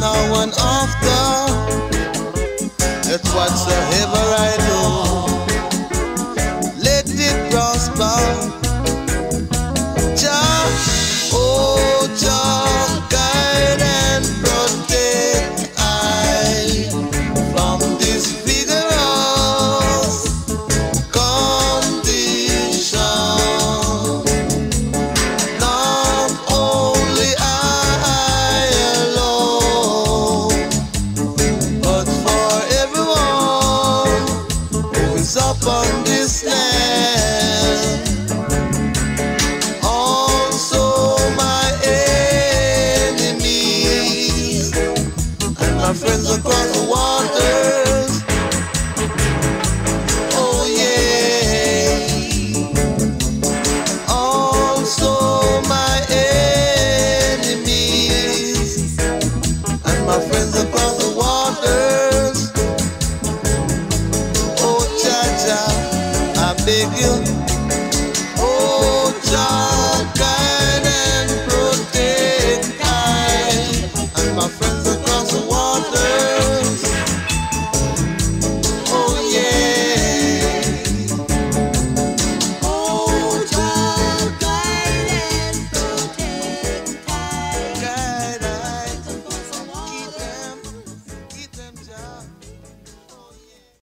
now and after. It's whatsoever Sunday.